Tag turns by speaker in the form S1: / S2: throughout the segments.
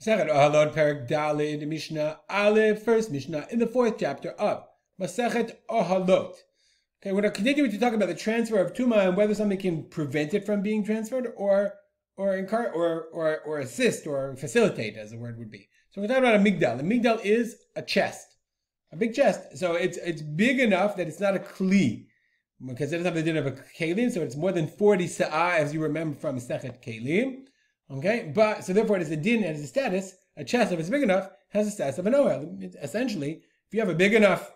S1: Masechet Ohalot Perak Dalid Mishnah Aleph, first Mishnah in the fourth chapter of Masechet Ohalot. Okay, we're going to continue to talk about the transfer of tuma and whether something can prevent it from being transferred or or encourage or, or or assist or facilitate, as the word would be. So we're talking about a migdal. A migdal is a chest, a big chest. So it's it's big enough that it's not a kli because it doesn't have the din of a kalim, so it's more than 40 sa'ah, as you remember from Sechet Kalim. Okay, but so therefore it is a din and it's a status. A chest, if it's big enough, has a status of an ohel. Essentially, if you have a big enough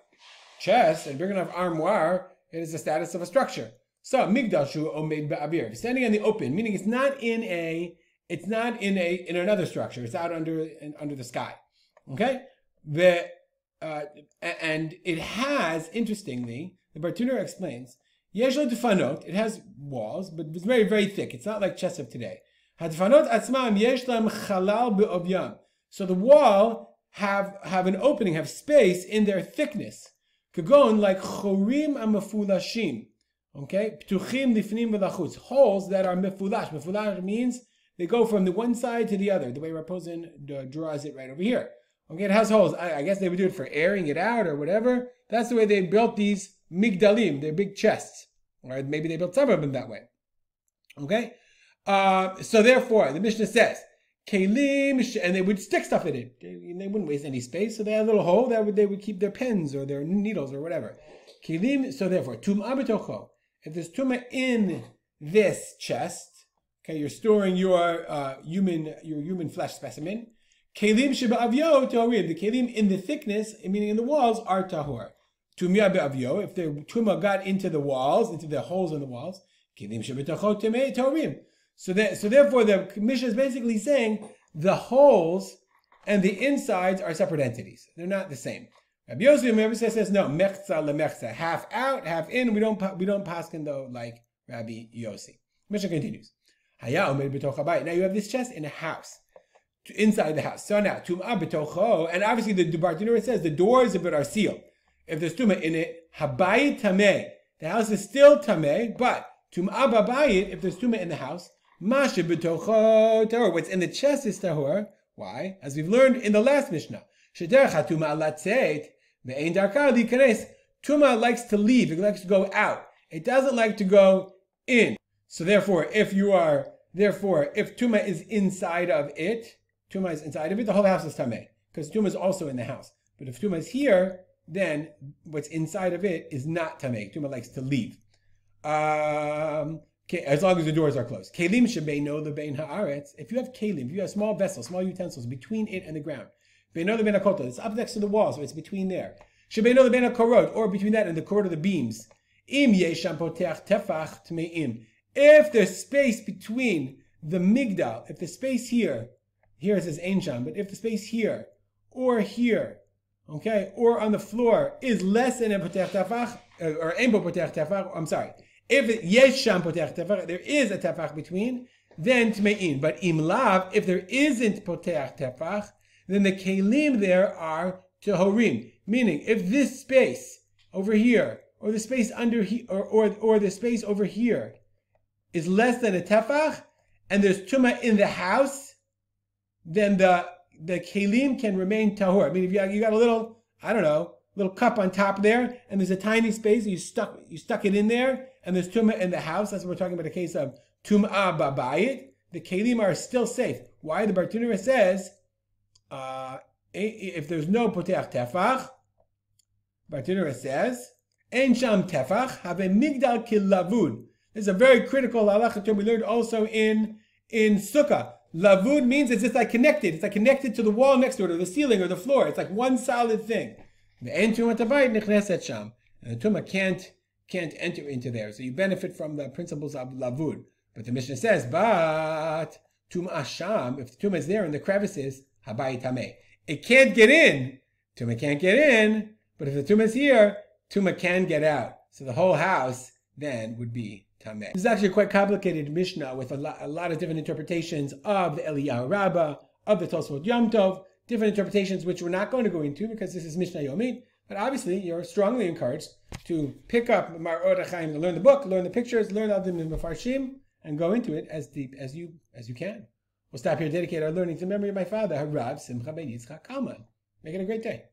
S1: chest and big enough armoire, it is the status of a structure. So migdashu omed ba'abir. If standing in the open, meaning it's not in a, it's not in a in another structure. It's out under under the sky. Okay, the uh, and it has interestingly, the Bartenura explains. Yeshlo defanot. It has walls, but it's very very thick. It's not like chests of today. So the wall have have an opening, have space in their thickness. Kagon like chorim amafulashim. Okay, ptuchim lifnim v'lachutz. Holes that are mefulash. Mefulash means they go from the one side to the other. The way Raposin draws it right over here. Okay, it has holes. I, I, guess they would do it for airing it out or whatever. That's the way they built these migdalim. They're big chests. Or maybe they built some of them that way. Okay. Uh, so therefore, the Mishnah says, Kalim, and they would stick stuff in it. They, they, wouldn't waste any space, so they had a little hole that would they would keep their pens or their needles or whatever. Kalim, so therefore, tum'a betocho. If there's tumah in this chest, okay, you're storing your uh, human your human flesh specimen. Kalim sheba'avyo tahorim. The kalim in the thickness, meaning in the walls, are tahor. Tumya be'avyo. If the tumah got into the walls, into the holes in the walls, kalim shebetocho tahorim. So that so therefore the Mishnah is basically saying the holes and the insides are separate entities. They're not the same. Rabbi Yosef remember says, says no mechza lemechza, half out, half in. We don't we don't paskin though like Rabbi Yossi. Mishnah continues. Now you have this chest in a house, inside the house. So now tumah betocho, and obviously the Bartenura says the doors of it are sealed. If there's tumah in it, habayit tameh. The house is still tameh, but tumah babayit. If there's tumah in the house, Masha b'tocho tahor. What's in the chest is tahor. Why? As we've learned in the last Mishnah. Sheder chatuma latzeit ve'ein darka likanes. Tuma likes to leave. It likes to go out. It doesn't like to go in. So therefore, if you are, therefore, if tuma is inside of it, tuma is inside of it, the whole house is tameh. Because tuma is also in the house. But if tuma is here, then what's inside of it is not tameh. Tuma likes to leave. Um, as long as the doors are closed. Kalim shebeino the bein haaretz. If you have kalim, if you have small vessels, small utensils between it and the ground, beino the bein hakota. It's up next to the wall, so it's between there. Shebeino the bein hakorot, or between that and the cord of the beams. Im yesham poteach tefach tmeim. If there's space between the migdal, if the space here, here it says ein sham, but if the space here or here, okay, or on the floor is less than a poteach tefach, uh, or ein poteach tefach, I'm sorry if sham potech tefach, there is a tefach between, then tmein. But im lav, if there isn't potech tefach, then the kelim there are tehorim. Meaning, if this space over here, or the space under here, or, or, or the space over here, is less than a tefach, and there's tuma in the house, then the the kelim can remain tahor. I mean, if you, you got a little, I don't know, little cup on top there, and there's a tiny space, you stuck you stuck it in there, and there's tumah in the house. That's what we're talking about. A case of tumah babayit. The kelim are still safe. Why the Bartenura says uh, if there's no poteach tefach, Bartenura says en sham tefach have a migdal kilavud. This is a very critical halacha term we learned also in in sukkah. Lavud means it's just like connected. It's like connected to the wall next to it, or the ceiling, or the floor. It's like one solid thing. The en tumah nichneset sham, and the tumah can't can't enter into there. So you benefit from the principles of lavud. But the Mishnah says, but tum asham, if the tum is there in the crevices, habayit tameh. It can't get in. Tuma can't get in, but if the tum is here, tuma can get out. So the whole house then would be tameh. This is actually quite complicated Mishnah with a lot, a lot of different interpretations of the Eliyahu Rabbah, of the Tosfot Yom Tov, different interpretations which we're not going to go into because this is Mishnah Yomit. But obviously, you're strongly encouraged to pick up Mar'ot Chaim, learn the book, learn the pictures, learn them in Mefarshim, and go into it as deep as you as you can. We'll stop here, dedicate our learning to the memory of my father, Harav Simcha Ben Yitzchak Kalman. Make it a great day.